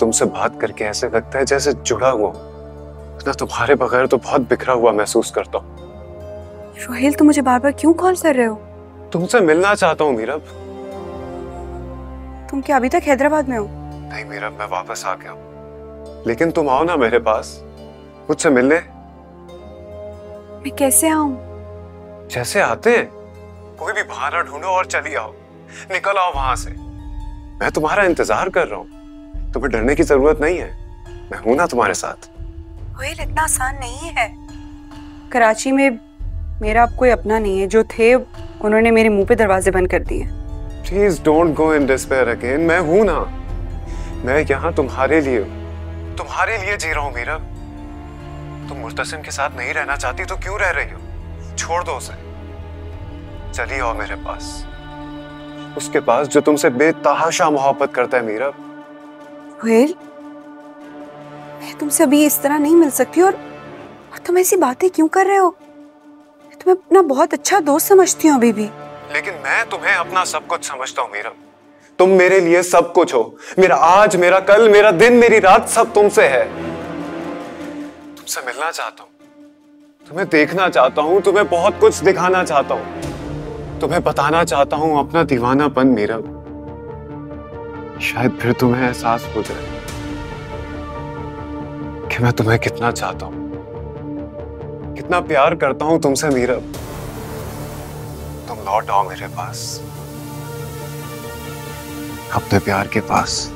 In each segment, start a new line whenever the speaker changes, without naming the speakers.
तुमसे बात करके ऐसे लगता है जैसे जुड़ा हुआ ना तुम्हारे बगैर तो बहुत बिखरा हुआ महसूस करता हूँ।
रोहिल तुम मुझे बार बार क्यों कॉल कर रहे हो?
तुमसे मिलना चाहता हूँ मीरब
तुम क्या अभी तक हैदराबाद में हो?
नहीं मीरब मैं वापस आ गया हूँ। लेकिन तुम आओ ना मेरे पास। मुझसे मिलने।
मैं कैसे आऊँ?
जैसे आते हैं कोई भी बहाना ढूंढो और चली आओ। निकल आओ वहाँ से। मैं तुम्हारा इंतज़ार कर रहा हूँ। तुम्हें डरने की ज़रूरत नहीं है। मैं हूँ ना तुम्हारे साथ।
इतना आसान नहीं है। कराची में मेरा अब कोई अपना नहीं है। जो थे उन्होंने मेरे मुँह पे दरवाजे बंद कर दिए।
Please don't go in despair again मैं हूँ ना। मैं यहाँ तुम्हारे लिए तुम्हारे लिए जी रहा हूँ मीरा। तुम मुर्तसिम के साथ नहीं रहना चाहती तो क्यों रह रही हो? छोड़ दो उसे। चली आओ मेरे पास। उसके पास जो तुमसे बेतहाशा मोहब्बत करता है मीरा।
रोहिल मैं तुमसे अभी इस तरह नहीं मिल सकती और, और तुम ऐसी बातें क्यों कर रहे हो? तुम्हें अपना बहुत अच्छा दोस्त समझती हूँ अभी भी।
लेकिन मैं तुम्हें अपना सब कुछ समझता हूँ मीरा। तुम मेरे लिए सब कुछ हो। मेरा आज मेरा कल मेरा दिन मेरी रात सब तुमसे है। तुमसे मिलना चाहता हूँ। तुम्हें देखना चाहता हूँ तुम्हें बहुत कुछ दिखाना चाहता हूँ। तुम्हें बताना चाहता हूँ अपना दीवानापन मेरा। शायद फिर तुम्हें एहसास हो जाए कि मैं तुम्हें कितना चाहता हूँ। कितना प्यार करता हूँ तुमसे मीरा तुम लौट आओ मेरे पास। अपने प्यार के पास।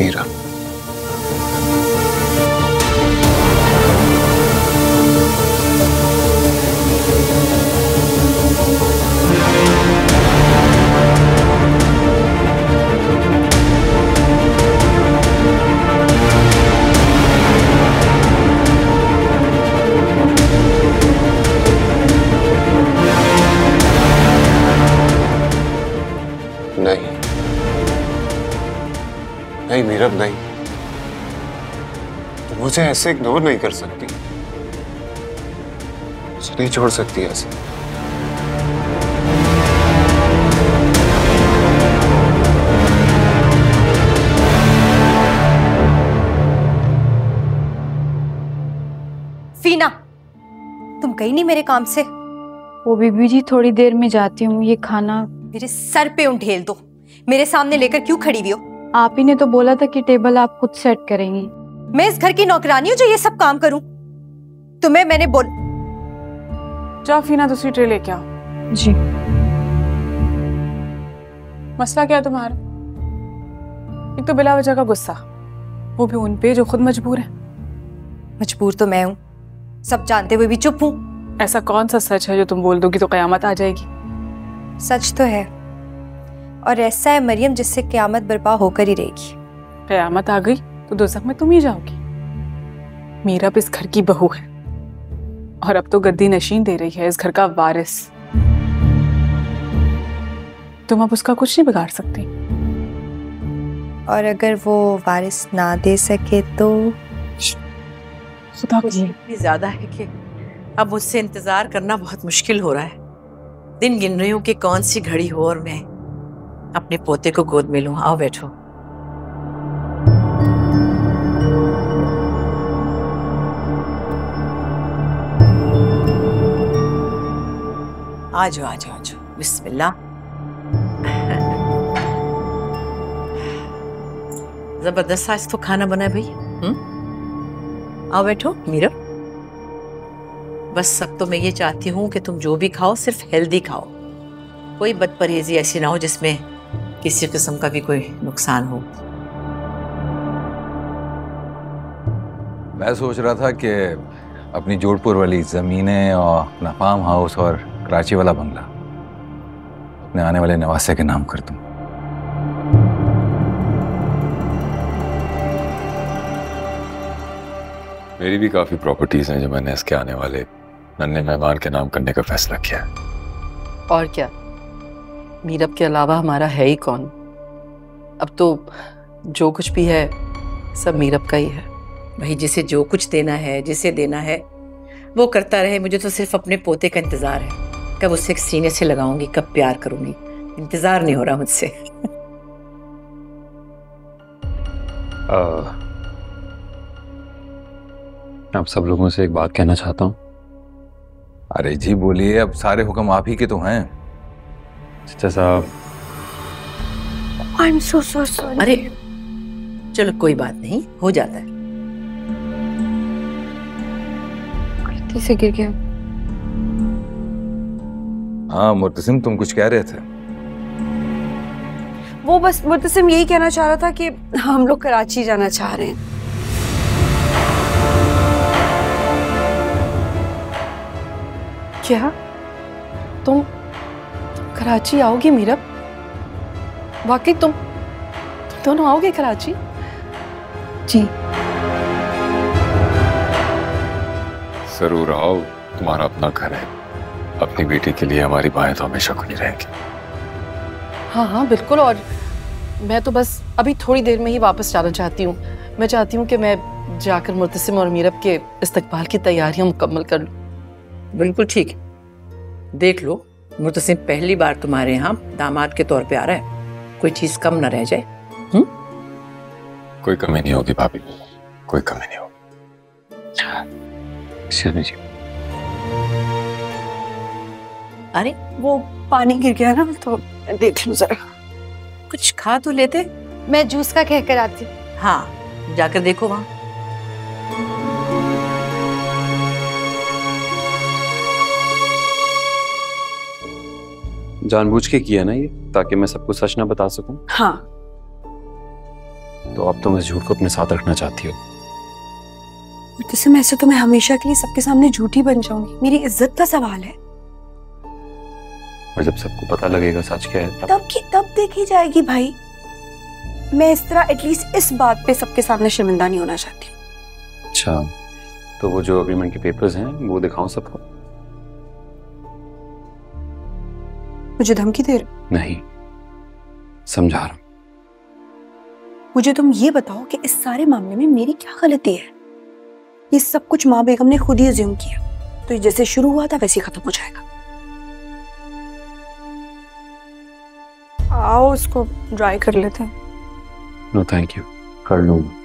मीरा मुझे ऐसे इग्नोर नहीं कर सकती। मुझे नहीं छोड़ सकती ऐसे।
फीना तुम गई नहीं मेरे काम से?
वो बीबी जी थोड़ी देर में जाती हूँ ये खाना।
मेरे सर पे उंडेल दो। मेरे सामने लेकर क्यों खड़ी हुई हो?
आप ही ने तो बोला था कि टेबल आप खुद सेट करेंगी।
मैं इस घर की नौकरानी हूँ जो ये सब काम करूँ। तुम्हें मैंने बोल
जाओ फीना दूसरी ट्रे लेके आओ।
जी।
मसला क्या है तुम्हारा? एक तो बिला वजह का गुस्सा वो भी उन पे जो खुद मजबूर है।
मजबूर तो मैं हूँ। सब जानते हुए भी चुप हूँ।
ऐसा कौन सा सच है जो तुम बोल दोगी तो कयामत आ जाएगी?
सच तो है। और ऐसा है मरियम जिससे क्यामत बर्पा होकर ही रहेगी।
कयामत आ गई? तो दोजख में तुम ही जाओगी। मीरा भी इस घर की बहू है। और अब तो गद्दी नशीन दे रही है इस घर का वारिस। तुम अब उसका कुछ नहीं बिगाड़ सकती।
और अगर वो वारिस ना दे सके तो?
खुदा
ज़्यादा है कि अब मुझसे इंतज़ार करना बहुत मुश्किल हो रहा है। दिन गिन रही हूँ कि कौन सी घड़ी हो और मैं अपने पोते को गोद में लूँ। आओ बैठो। आ जाओ आ जाओ आ जाओ बिस्मिल्लाह। ज़बरदस्त आज तो खाना बना है भाई हम्म? आओ बैठो, मीरा। बस सब तो मैं ये चाहती हूँ कि तुम जो भी खाओ, सिर्फ़ हेल्दी खाओ। कोई बदपरहेजी ऐसी ना हो जिसमें किसी किस्म का भी कोई नुकसान हो।
मैं सोच रहा था कि अपनी जोधपुर वाली ज़मीनें और अपना फार्म हाउस और कराची वाला बंगला। अपने आने वाले नवासे के नाम कर दूँ।
मेरी भी काफ़ी प्रॉपर्टीज़ हैं जो मैंने इसके आने वाले नन्हे मेहमान के नाम करने का फैसला किया है।
और क्या? मीरब के अलावा हमारा है ही कौन? अब तो जो कुछ भी है सब मीरब का ही है।
भाई जिसे जो कुछ देना है जिसे देना है वो करता रहे। मुझे तो सिर्फ़ अपने पोते का इंतज़ार है। कब उससे सीने से लगाऊँगी कब प्यार करूँगी। इंतज़ार नहीं हो रहा मुझसे।
आप सब लोगों से एक बात कहना चाहता हूँ।
अरे जी बोलिए अब सारे हुक्म आप ही के तो हैं।
चाचा साहब।
I am so so sorry
अरे चलो कोई बात नहीं हो जाता है।
गलती से गिर गया
हाँ मुर्तसिम तुम कुछ कह रहे थे।
वो बस मुतसिम यही कहना चाह रहा था कि हम लोग कराची जाना चाह रहे हैं।
क्या? तुम कराची आओगी मीरब? वाकई तुम तुम दोनों आओगे कराची?
जी।
ज़रूर आओ तुम्हारा अपना घर है। अपनी बेटी के लिए हमारी बाएँ तो हमेशा खुली रहेंगी।
हाँ हाँ बिल्कुल और मैं तो बस अभी थोड़ी देर में ही वापस जाना चाहती हूँ। मैं चाहती हूँ कि मैं जाकर मुर्तसिम और मीरब के इस्तकबाल की तैयारियाँ मुकम्मल कर लूँ।
बिल्कुल ठीक। है देख लो मुतसिम पहली बार तुम्हारे यहाँ दामाद के तौर पे आ रहा है। कोई चीज़ कम ना रह जाए हुँ?
कोई कमी नहीं होगी भाभी कोई कमी नहीं होगी।
जी।
अरे वो पानी गिर गया ना तो देख लो जरा।
कुछ खा तो लेते।
मैं जूस का कह कर आती। हाँ
जाकर देखो वहाँ।
जानबूझ के किया ना ये ताकि मैं सबको सच ना बता सकूँ।
हाँ।
तो अब तुम इस झूठ को अपने साथ रखना चाहती हो।
मुतसिम ऐसे तो मैं हमेशा के लिए सबके सामने झूठी बन जाऊँगी। मेरी इज़्ज़त का सवाल है।
और जब सबको पता लगेगा सच क्या है तब
की तब देखी जाएगी भाई। मैं इस तरह एटलीस्ट इस बात पे सबके सामने शर्मिंदा नहीं होना चाहती।
अच्छा तो वो जो अग्रीमेंट के पेपर्स हैं वो दिखाऊँ सबको?
मुझे धमकी दे रहे
नहीं समझा रहा
मुझे तुम ये बताओ कि इस सारे मामले में मेरी क्या गलती है? ये सब कुछ माँ बेगम ने खुद ही अज्यूम किया। तो जैसे शुरू हुआ था वैसे ही खत्म हो जाएगा। आओ इसको ड्राई कर लेते हैं।
नो थैंक यू कर लूँगा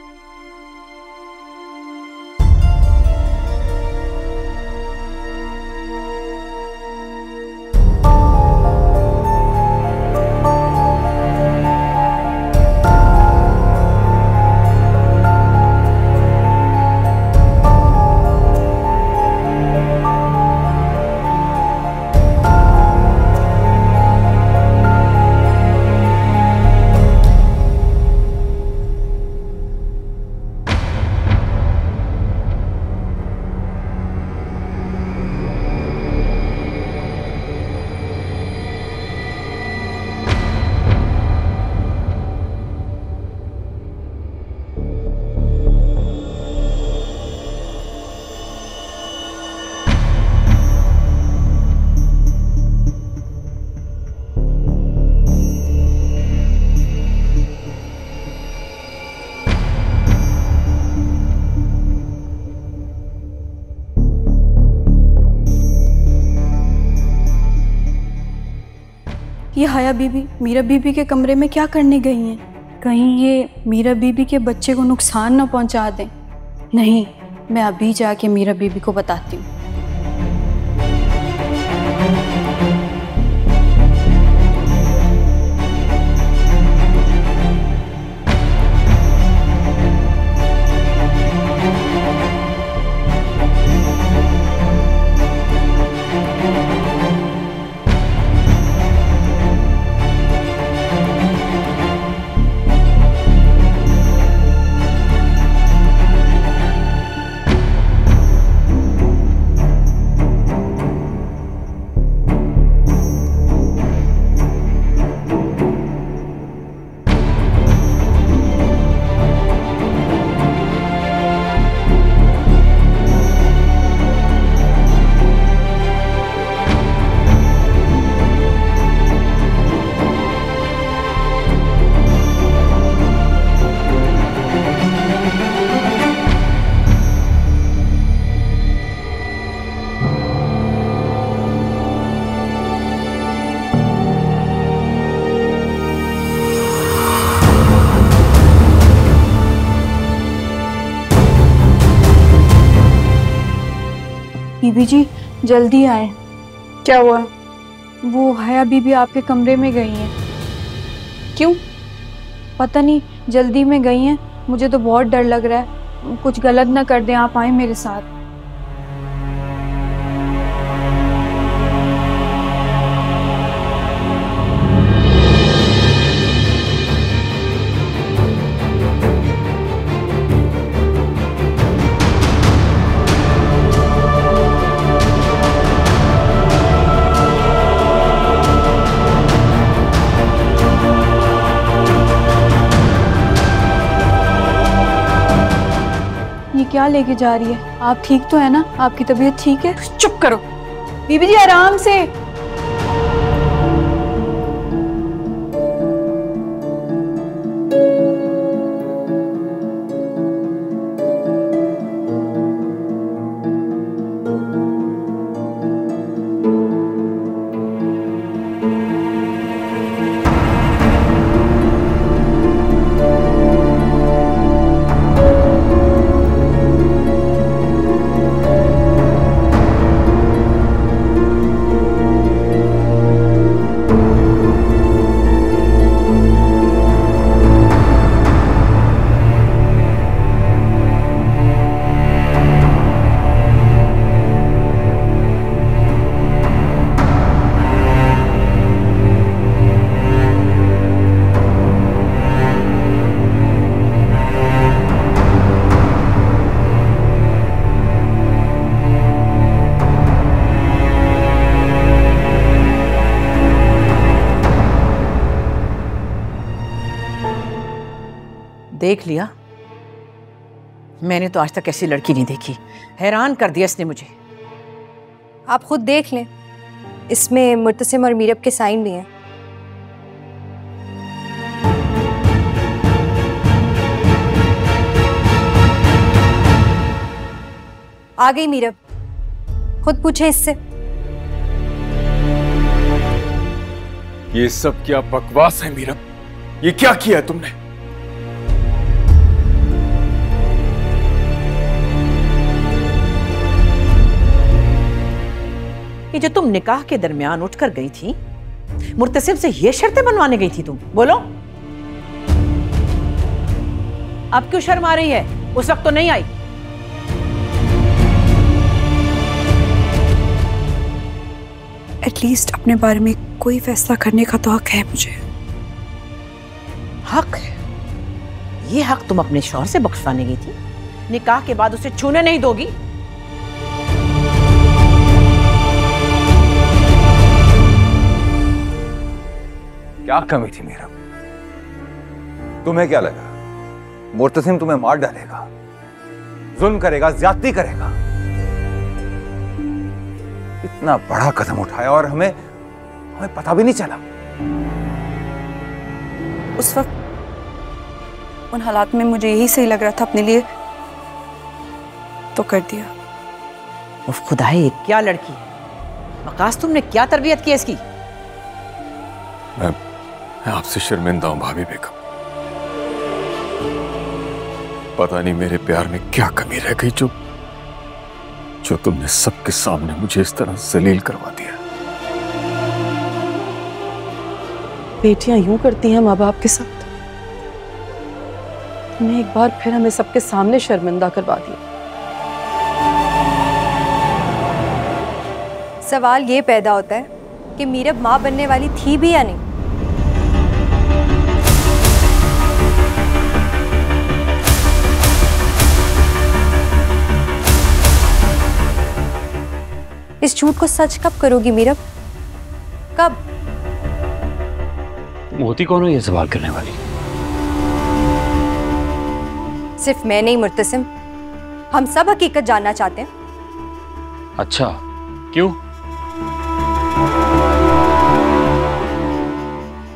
ये हया बीबी, मीरा बीबी के कमरे में क्या करने गई हैं? कहीं ये मीरा बीबी के बच्चे को नुकसान ना पहुँचा दें? नहीं, मैं अभी जाके मीरा बीबी को बताती हूँ। बीबी जी जल्दी आए।
क्या हुआ?
वो हया बीबी आपके कमरे में गई हैं।
क्यों?
पता नहीं जल्दी में गई हैं। मुझे तो बहुत डर लग रहा है। कुछ गलत ना कर दें आप आए मेरे साथ। क्या लेके जा रही है? आप ठीक तो है ना? आपकी तबीयत ठीक है?
चुप करो।
बीबी जी, आराम से।
देख लिया? मैंने तो आज तक ऐसी लड़की नहीं देखी। हैरान कर दिया इसने मुझे।
आप खुद देख लें। इसमें मुर्तसिम और मीरब के साइन भी हैं। आ गई मीरब। खुद पूछे इससे।
ये सब क्या बकवास है मीरब? ये क्या किया है तुमने?
ये जो तुम निकाह के दरमियान उठकर गई थी मुर्तसिब से ये शर्तें बनवाने गई थी तुम। बोलो। अब क्यों शर्म आ रही है? उस वक्त तो नहीं आई।
एटलीस्ट अपने बारे में कोई फैसला करने का तो हक है मुझे।
हक? ये हक तुम अपने शौहर से बख्शवाने गई थी। निकाह के बाद उसे छूने नहीं दोगी।
क्या कमी थी मेरा? तुम्हें क्या लगा? मुर्तसिम तुम्हें मार डालेगा जुल्म करेगा ज्यादती करेगा। इतना बड़ा कदम उठाया और हमें हमें पता भी नहीं चला।
उस वक्त उन हालात में मुझे यही सही लग रहा था अपने लिए तो कर दिया।
उफ खुदाए क्या लड़की है? मकास तुमने क्या तरबियत की इसकी?
मैं मैं आपसे शर्मिंदा हूँ भाभी बेगम। पता नहीं मेरे प्यार में क्या कमी रह गई जो जो तुमने सबके सामने मुझे इस तरह जलील करवा दिया।
बेटियाँ यूँ करती हैं माँ बाप के साथ। तुमने एक बार फिर हमें सबके सामने शर्मिंदा करवा दिया।
सवाल ये पैदा होता है कि मीरब माँ बनने वाली थी भी या नहीं? इस झूठ को सच कब करोगी मीरब? कब?
तुम होती कौन हो ये सवाल करने वाली?
सिर्फ़ मैं नहीं मुर्तसिम। हम सब हकीकत जानना चाहते हैं।
अच्छा क्यों?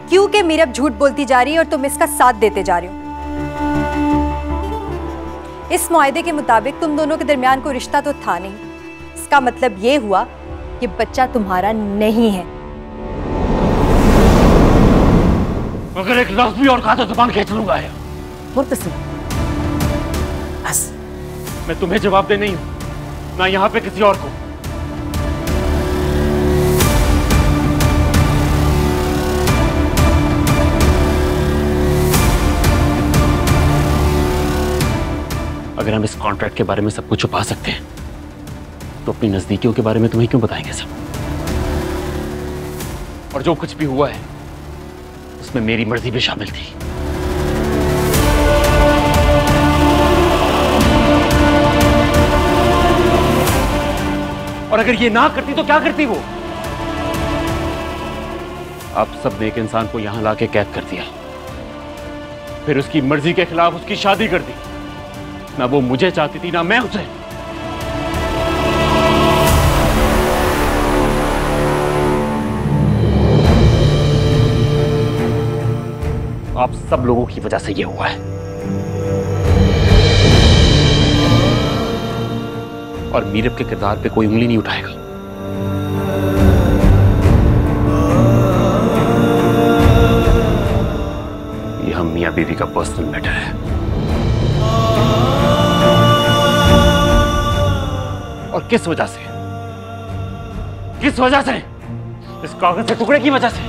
क्योंकि मीरब झूठ बोलती जा रही है और तुम इसका साथ देते जा रहे हो। इस मुआदे के मुताबिक तुम दोनों के दरमियान कोई रिश्ता तो था नहीं। इसका मतलब ये हुआ कि बच्चा तुम्हारा नहीं है।
अगर एक लफ्ज भी और कहा तो जबान खेच लूँगा
मुर्तसिम बस।
मैं तुम्हें जवाब दे नहीं हूँ ना यहाँ पे किसी और को। अगर हम इस कॉन्ट्रैक्ट के बारे में सब कुछ छुपा सकते हैं तो अपनी नजदीकियों के बारे में तुम्हें क्यों बताएँगे सब? और जो कुछ भी हुआ है, उसमें मेरी मर्ज़ी भी शामिल थी। और अगर ये ना करती तो क्या करती वो? आप सबने एक इंसान को यहाँ लाके कैद कर दिया। फिर उसकी मर्ज़ी के खिलाफ उसकी शादी कर दी। ना वो मुझे चाहती थी, ना मैं उसे। आप सब लोगों की वजह से ये हुआ है। और मीरब के किरदार पे कोई उंगली नहीं उठाएगा। ये हम मियाँ बीवी का पर्सनल मैटर है। और किस वजह से? किस वजह से? इस कागज़ के टुकड़े की वजह से?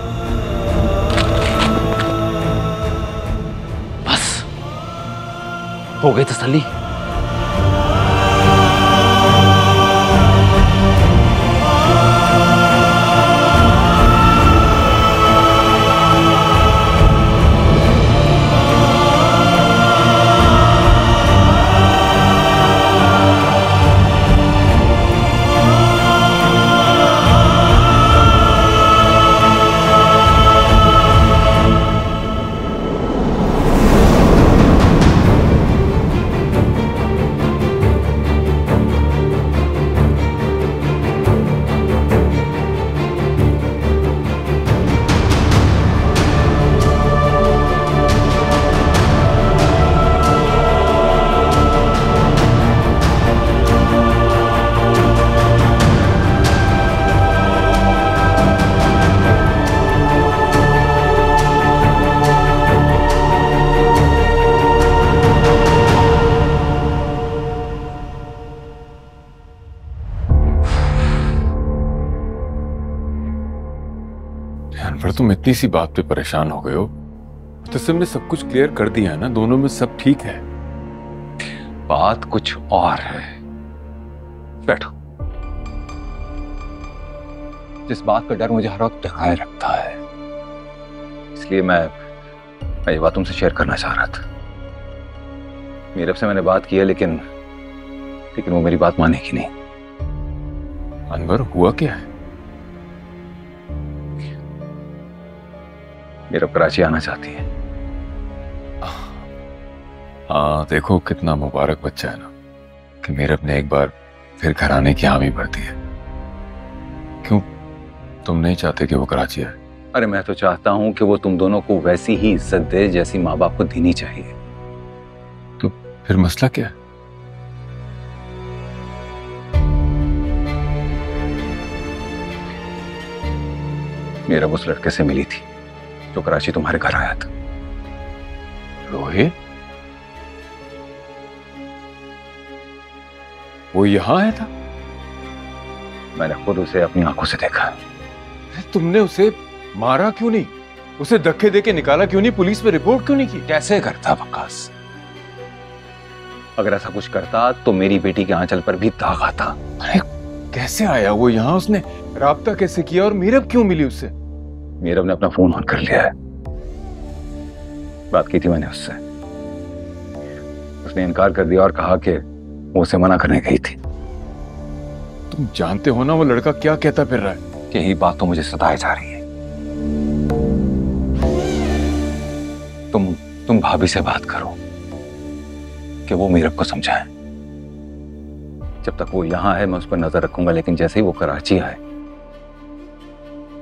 हो गई तसल्ली।
इतनी सी बात पे परेशान हो गए हो। तस्म ने सब कुछ क्लियर कर दिया है ना? दोनों में सब ठीक है?
बात कुछ और है। बैठो। जिस बात का डर मुझे हर वक्त डराए रखता है इसलिए मैं मैं ये बात तुमसे शेयर करना चाह रहा था। मीरब से मैंने बात की है लेकिन लेकिन वो मेरी बात मानेगी नहीं।
अनवर हुआ क्या है?
मीरब कराची आना चाहती है।
हाँ देखो कितना मुबारक बच्चा है ना कि मीरब ने एक बार फिर घर आने की हामी भर दी है। क्यों? तुम नहीं चाहते कि वो कराची आए?
अरे मैं तो चाहता हूँ कि वो तुम दोनों को वैसी ही इज़्ज़त दे जैसी माँ बाप को देनी चाहिए।
तो फिर मसला क्या है?
मीरब उस लड़के से मिली थी। जो कराची तुम्हारे घर आया था।
रोहित? वो यहाँ आया था?
मैंने खुद उसे अपनी आँखों से देखा।
तुमने उसे मारा क्यों नहीं? उसे धक्के देके निकाला क्यों नहीं? पुलिस में रिपोर्ट क्यों नहीं की?
कैसे करता वकास? अगर ऐसा कुछ करता तो मेरी बेटी के आंचल पर भी दाग आता।
अरे कैसे आया वो यहाँ उसने? राबता कैसे किया और मीरब क्यों मिली उससे
मीरब ने अपना फ़ोन ऑन कर लिया है। बात की थी मैंने उससे। उसने इनकार कर दिया और कहा कि वो उसे मना करने गई थी।
तुम जानते हो ना वो लड़का क्या कहता फिर रहा है?
यही बात तो मुझे सताए जा रही है। तुम तुम भाभी से बात करो कि वो मीरब को समझाए। जब तक वो यहाँ है मैं उस पर नज़र रखूँगा लेकिन जैसे ही वो कराची आए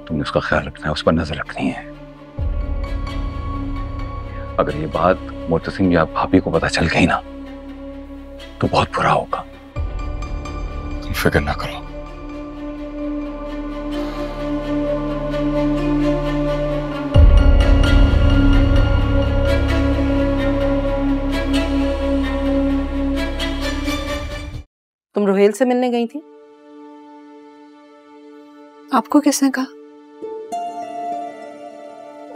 तुमने उसका ख्याल रखना है उस पर नज़र रखनी है। अगर ये बात मोतसिम या भाभी को पता चल गई ना तो बहुत बुरा होगा।
तुम फ़िक्र ना करो।
तुम रोहेल से मिलने गई थी?
आपको किसने कहा?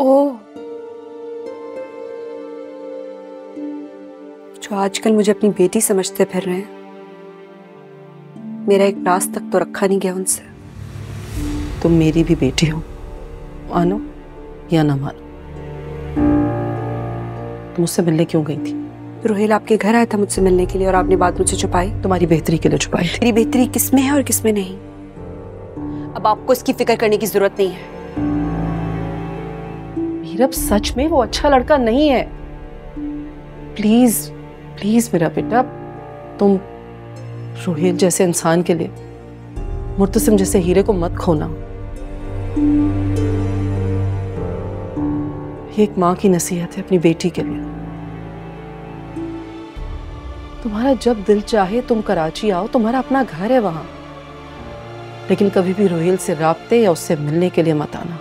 ओह जो आजकल मुझे अपनी बेटी समझते फिर रहे हैं मेरा एक रास तक तो रखा नहीं गया उनसे।
तुम मेरी भी बेटी हो। मानो या ना मानो। तुम मुझसे मिलने क्यों गई थी?
रोहेल आपके घर आया था मुझसे मिलने के लिए और आपने बात मुझसे छुपाई।
तुम्हारी बेहतरी के लिए छुपाई।
मेरी बेहतरी किसमें है और किसमें नहीं? अब आपको इसकी फ़िक्र करने की ज़रूरत नहीं है।
मीरब सच में वो अच्छा लड़का नहीं है। प्लीज़ प्लीज़ मेरा बेटा, तुम रोहेल जैसे इंसान के लिए, मुर्तसिम जैसे हीरे को मत खोना। ये एक माँ की नसीहत है अपनी बेटी के लिए। तुम्हारा जब दिल चाहे, तुम कराची आओ, तुम्हारा अपना घर है वहाँ। लेकिन कभी भी रोहेल से रबते या उससे मिलने के लिए मत आना।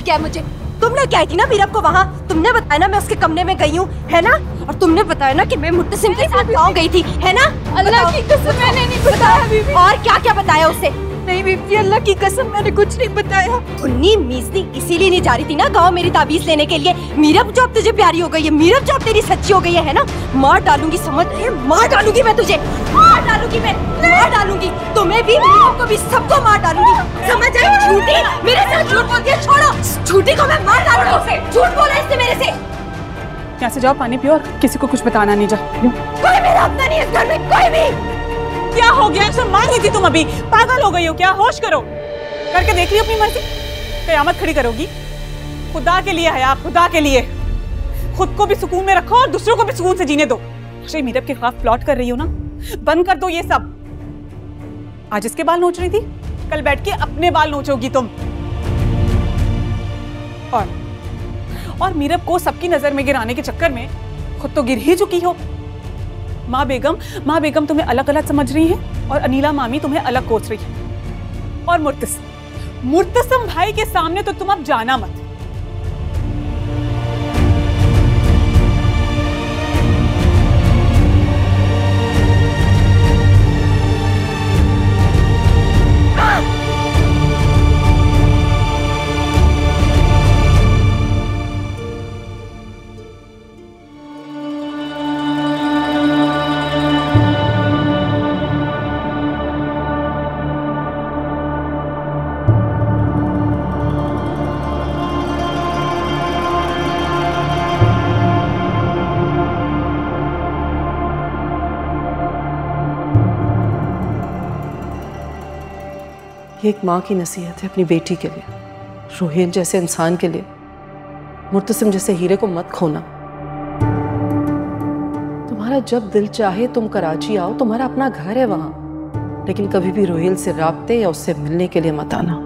गया है मुझे। तुमने कही थी ना मीरब को वहाँ? तुमने बताया ना मैं उसके कमरे में गई हूँ है ना? और तुमने बताया ना कि मैं मुत्तसिम के साथ गाँव गई थी है ना?
अल्लाह की कसम मैंने नहीं बताया
और क्या क्या बताया उसे?
नहीं बीबी अल्लाह की कसम मैंने कुछ नहीं बताया।
उन्नी मीजनी इसीलिए नहीं जा रही थी ना गाँव मेरी ताबीज लेने के लिए। मीरब जो अब तुझे प्यारी हो गई है मीरब जो अब तेरी सच्ची हो गई है, है ना? मार डालूँगी समझ रही है? मार डालूँगी मैं तुझे। मार डालूँगी मैं मार डालूँगी। तुम्हें भी मीरब को भी सबको मार डालूँगी। समझ आई झूठी? मेरे साथ झूठ बोल दिया छोड़ो। झूठी को मैं मार डालूँगी। झूठ बोला इसने मेरे से।
यहाँ से जाओ पानी पियो और किसी को कुछ बताना नहीं जा।
कोई मेरा अपना नहीं है घर में कोई भी।
क्या हो गया? सब मार रही थी तुम अभी। पागल हो गई हो क्या? होश करो। करके देख रही हो अपनी मर्ज़ी। कयामत खड़ी करोगी। खुदा के लिए हया खुदा के लिए। खुद को भी सुकून में रखो और दूसरों को भी सुकून से जीने दो। श्री मीरब के खिलाफ प्लॉट कर रही हो ना? बंद कर दो ये सब। आज इसके बाल नोच रही थी? कल बैठ के अपने बाल नोचोगी तुम। और और मीरब को सबकी नज़र में गिराने के चक्कर में खुद तो गिर ही चुकी हो। माँ बेगम माँ बेगम तुम्हें अलग अलग समझ रही है और अनिला मामी तुम्हें अलग कोस रही है। और मुर्तसम मुर्तसम भाई के सामने तो तुम अब जाना मत।
ये एक माँ की नसीहत है अपनी बेटी के लिए रोहित जैसे इंसान के लिए, मुर्तसिम जैसे हीरे को मत खोना। तुम्हारा जब दिल चाहे तुम कराची आओ, तुम्हारा अपना घर है वहाँ, लेकिन कभी भी रोहिल से रबते या उससे मिलने के लिए मत आना।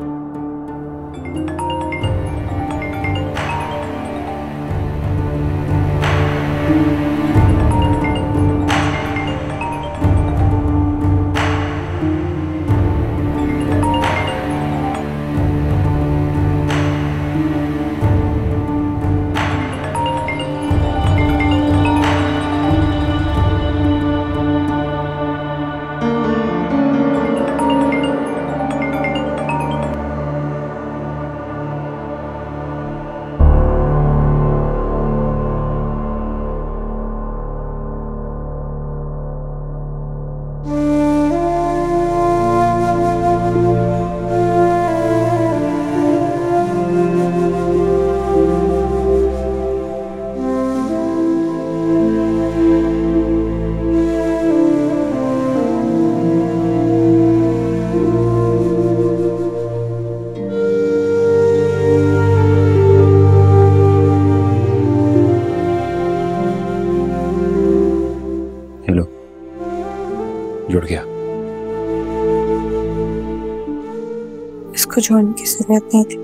इसको जोड़ने की ज़रूरत नहीं थी।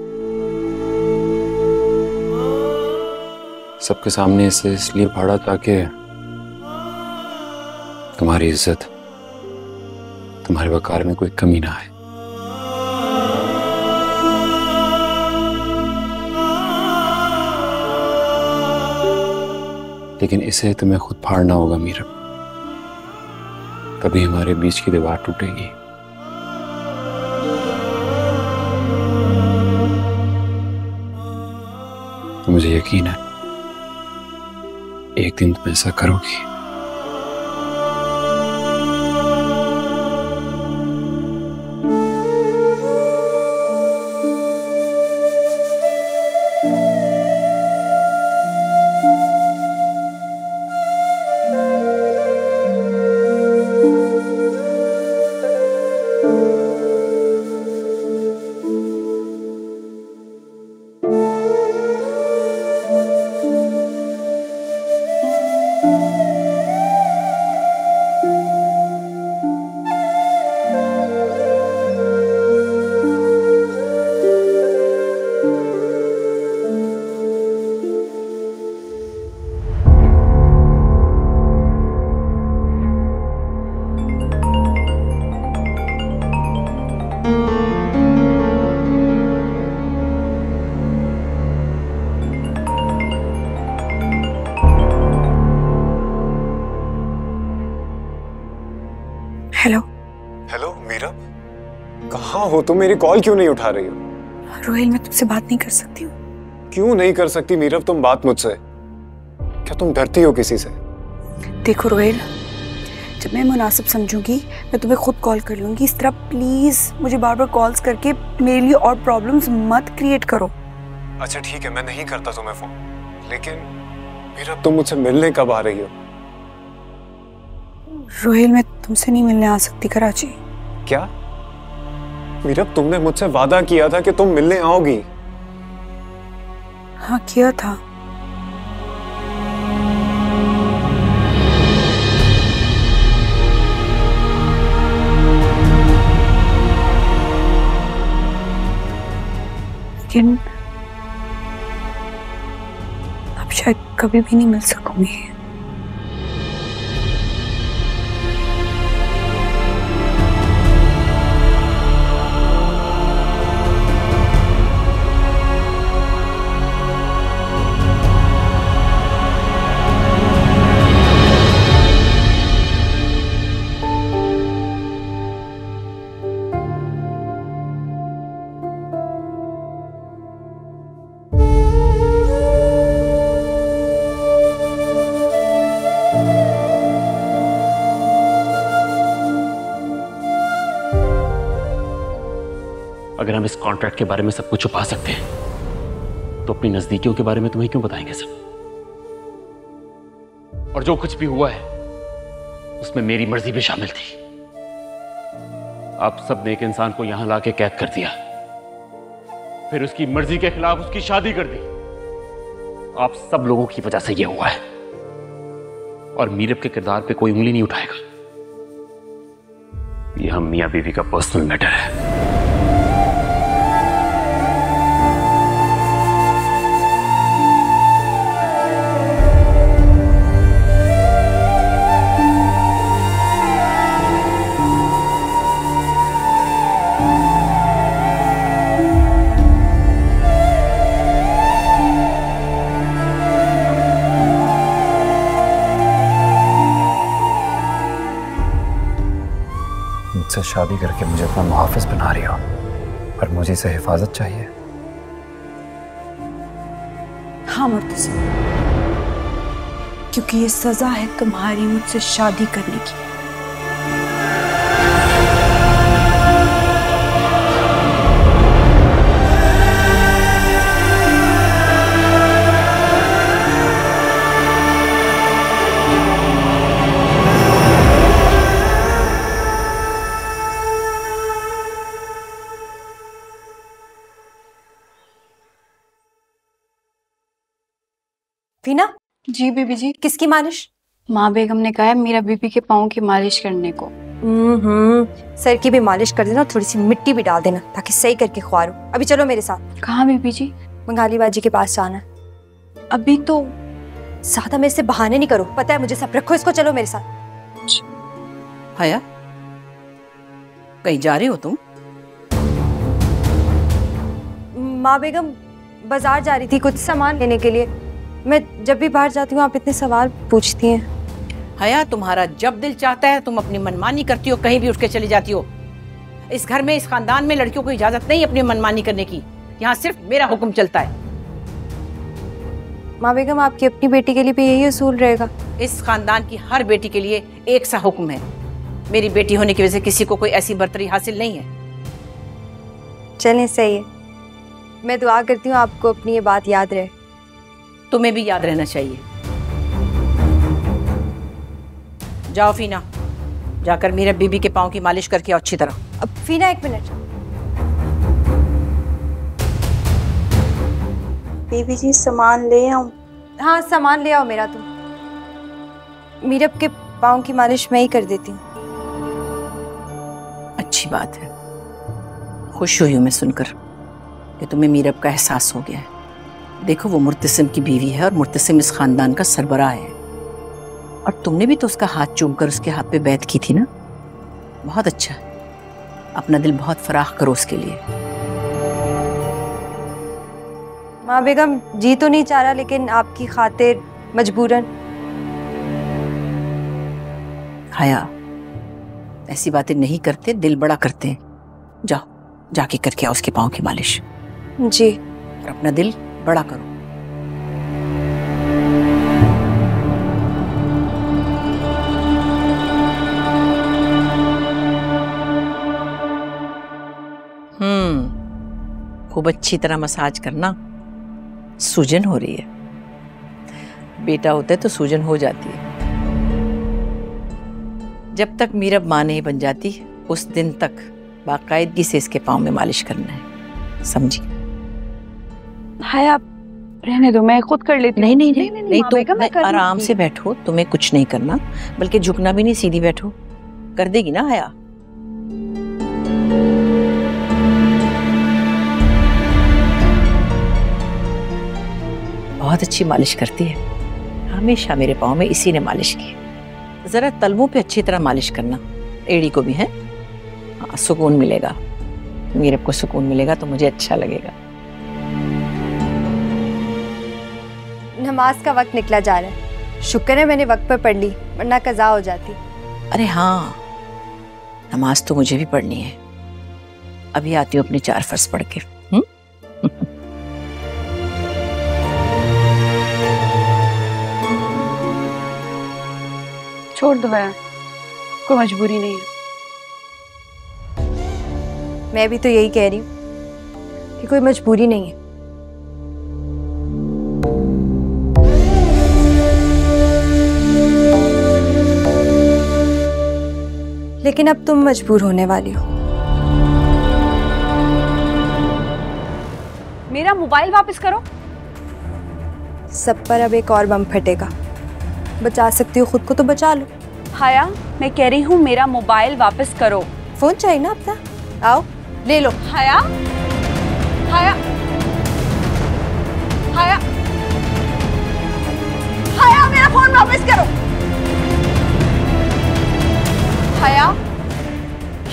सबके सामने इसे इसलिए फाड़ा ताकि तुम्हारी इज़्ज़त तुम्हारे वकार में कोई कमी ना आए। लेकिन इसे तुम्हें खुद फाड़ना होगा, मीरा। तभी हमारे बीच की दीवार टूटेगी। मुझे यकीन है एक दिन तुम ऐसा करोगी। तुम मेरी कॉल क्यों नहीं उठा रही हो?
रोहिल मैं तुमसे बात नहीं कर सकती हूँ।
क्यों नहीं कर सकती? मीरा तुम बात मुझसे। क्या तुम डरती हो किसी से?
देखो रोहिल जब मैं मुनासिब समझूँगी मैं तुम्हें खुद कॉल कर लूँगी। इस तरह प्लीज़ मुझे बार बार कॉल्स करके मेरे लिए और प्रॉब्लम्स मत क्रिएट करो।
अच्छा ठीक है मैं नहीं करता तुम्हें फ़ोन लेकिन मीरा तुम मुझसे मिलने कब आ रही हो?
रोहिल मैं तुमसे नहीं मिलने आ सकती कराची।
क्या? मीरा तुमने मुझसे वादा किया था कि तुम मिलने आओगी।
हाँ किया था। लेकिन अब शायद कभी भी नहीं मिल सकूँगी।
अगर हम इस कॉन्ट्रैक्ट के बारे में सब कुछ छुपा सकते हैं तो अपनी नजदीकियों के बारे में तुम्हें क्यों बताएँगे सब और जो कुछ भी हुआ है, उसमें मेरी मर्ज़ी भी शामिल थी। आप सबने एक इंसान को यहाँ लाके कैद कर दिया। फिर उसकी मर्ज़ी के खिलाफ उसकी शादी कर दी। आप सब लोगों की वजह से यह हुआ है। और मीरब के किरदार पे कोई उंगली नहीं उठाएगा। यह हम मियाँ बीवी का पर्सनल मैटर है।
मुझसे शादी करके मुझे अपना मुहाफिज बना रही हो, पर मुझे इसे हिफाजत चाहिए।
हाँ मुर्तजा। क्योंकि ये सजा है तुम्हारी मुझसे शादी करने की।
वीना
जी बीबी जी।
किसकी मालिश?
माँ बेगम ने कहा है मीरा बीबी के पाँव की मालिश करने को।
हम्म सर की भी मालिश कर देना और थोड़ी सी मिट्टी भी डाल देना ताकि सही करके खुआरो। अभी चलो मेरे साथ।
कहाँ बीबी जी?
बंगाली बाजी के पास जाना। है
अभी तो
ज़्यादा मेरे से बहाने नहीं करो। पता है मुझे सब रखो इसको चलो मेरे साथ।
हया कहीं जा रहे हो तुम?
माँ बेगम बाज़ार जा रही थी कुछ सामान लेने के लिए। मैं जब भी बाहर जाती हूँ आप इतने सवाल पूछती हैं।
हया तुम्हारा जब दिल चाहता है तुम अपनी मनमानी करती हो कहीं भी उठ के चली जाती हो। इस घर में इस खानदान में लड़कियों को इजाज़त नहीं अपनी मनमानी करने की। यहाँ सिर्फ़ मेरा हुक्म चलता है।
माँ बेगम आपकी अपनी बेटी के लिए भी यही असूल रहेगा।
इस खानदान की हर बेटी के लिए एक सा हुक्म है। मेरी बेटी होने की वजह से किसी को कोई ऐसी बर्तरी हासिल नहीं है।
चलें सही है। मैं दुआ करती हूँ आपको अपनी ये बात याद रहे।
तुम्हें भी याद रहना चाहिए। जाओ फीना। जाकर मेरे बीबी के पाँव की मालिश करके अच्छी तरह।
अब फीना एक मिनट।
बीबी जी सामान ले आऊँ
हाँ सामान ले आओ मेरा तुम मीरब के पाँव की मालिश मैं ही कर देती हूँ।
अच्छी बात है। खुश हुई हूँ मैं सुनकर कि तुम्हें मीरब का एहसास हो गया है। देखो वो मुर्तसिम की बीवी है और मुर्तसिम इस खानदान का सरबराह है। और तुमने भी तो उसका हाथ चूम कर उसके हाथ पे बैत की थी ना? बहुत अच्छा। अपना दिल बहुत फराख करो उसके लिए।
माँ बेगम जी तो नहीं चाह रहा लेकिन आपकी खातिर मजबूरन।
हाया ऐसी बातें नहीं करते दिल बड़ा करते। हैं जाओ जाके करके आओ उसके पाँव की मालिश।
जी।
और अपना दिल बड़ा करो। हम्म खूब अच्छी तरह मसाज करना सूजन हो रही है। बेटा होता है तो सूजन हो जाती है। जब तक मीरब माँ नहीं बन जाती, उस दिन तक बाकायदगी से इसके पाँव में मालिश करना है। समझी?
हाय आप रहने दो मैं खुद कर लेती
नहीं नहीं नहीं
नहीं,
नहीं,
मैं
नहीं,
कर
आराम से बैठो तुम्हें कुछ नहीं करना बल्कि झुकना भी नहीं सीधी बैठो। कर देगी ना हया? बहुत अच्छी मालिश करती है। हमेशा मेरे पाँव में इसी ने मालिश की जरा तलवों पे अच्छी तरह मालिश करना। एड़ी को भी है? हाँ सुकून मिलेगा। मेरे को सुकून मिलेगा तो मुझे अच्छा लगेगा।
नमाज़ का वक्त निकला जा रहा है। शुक्र है मैंने वक्त पर पढ़ ली वरना कज़ा हो जाती।
अरे हाँ नमाज़ तो मुझे भी पढ़नी है। अभी आती हूँ अपने चार फ़र्ज़ पढ़ के। हम्म?
छोड़ दो है कोई मजबूरी नहीं है।
मैं भी तो यही कह रही हूँ कि कोई मजबूरी नहीं है। लेकिन अब तुम मजबूर होने वाली हो।
मेरा मोबाइल वापस करो।
सब पर अब एक और बम फटेगा। बचा सकती हो खुद को तो बचा लो।
हाया मैं कह रही हूँ मेरा मोबाइल वापस करो।
फ़ोन चाहिए ना अपना? आओ ले लो।
हाया हाया हाया हाया मेरा फ़ोन वापस करो। हाया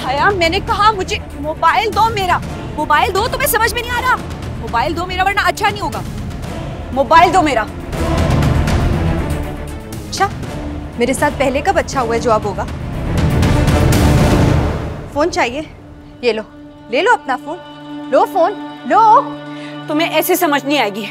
हाया मैंने कहा मुझे मोबाइल दो मेरा। मोबाइल दो तुम्हें समझ में नहीं आ रहा? मोबाइल दो मेरा वरना अच्छा नहीं होगा। मोबाइल दो मेरा।
अच्छा मेरे साथ पहले कब अच्छा हुआ है जो अब होगा? फ़ोन चाहिए? ये लो। ले लो अपना फ़ोन। लो फ़ोन। लो।
तुम्हें ऐसे समझ नहीं आएगी।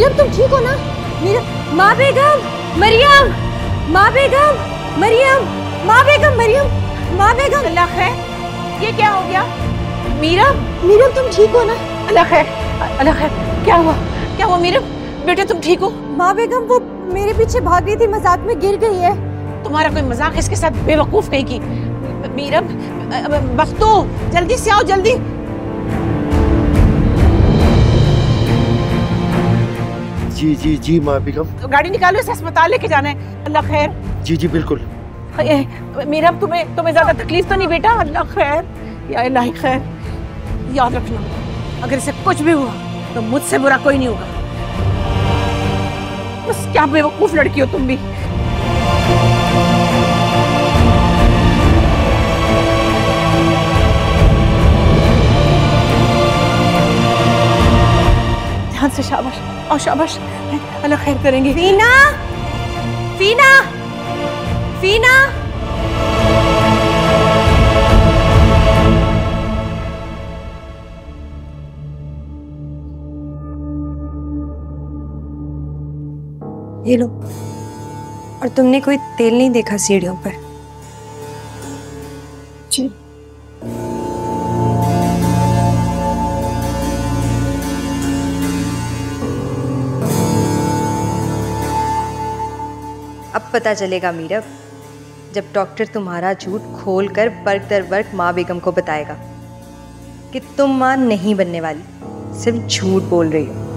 मीरब तुम ठीक हो ना? मीरब माँ बेगम मरियम माँ बेगम मरियम माँ बेगम मरियम माँ बेगम।
अल्लाह खैर ये क्या हो गया?
मीरब मीरब तुम ठीक हो ना?
अल्लाह खैर अल्लाह खैर क्या हुआ? क्या हुआ मीरब बेटे तुम ठीक हो?
माँ बेगम वो मेरे पीछे भाग रही थी मज़ाक में गिर गई है।
तुम्हारा कोई मज़ाक इसके साथ बेवकूफ़ कहेगी मीरब बख्तू जल्दी से आओ जल्दी।
जी जी जी माँ बेगम
गाड़ी निकालो इसे अस्पताल लेके जाना है। अल्लाह खैर।
जी जी बिल्कुल।
ए, तुम्हें तुम्हें ज़्यादा तकलीफ़ तो नहीं बेटा? अल्लाह खैर। या अल्लाह खैर। याद रखना अगर इसे कुछ भी हुआ तो मुझसे बुरा कोई नहीं होगा। बस क्या बेवकूफ़ लड़की हो तुम भी। ध्यान से शाबाश। और शाबाश। अल्लाह खैर करेंगे।
फीना फीना फीना
ये लो। और तुमने कोई तेल नहीं देखा सीढ़ियों पर?
जी।
पता चलेगा मीरब जब डॉक्टर तुम्हारा झूठ खोल कर बर्क दर वर्क माँ बेगम को बताएगा कि तुम माँ नहीं बनने वाली, सिर्फ़ झूठ बोल रही हो।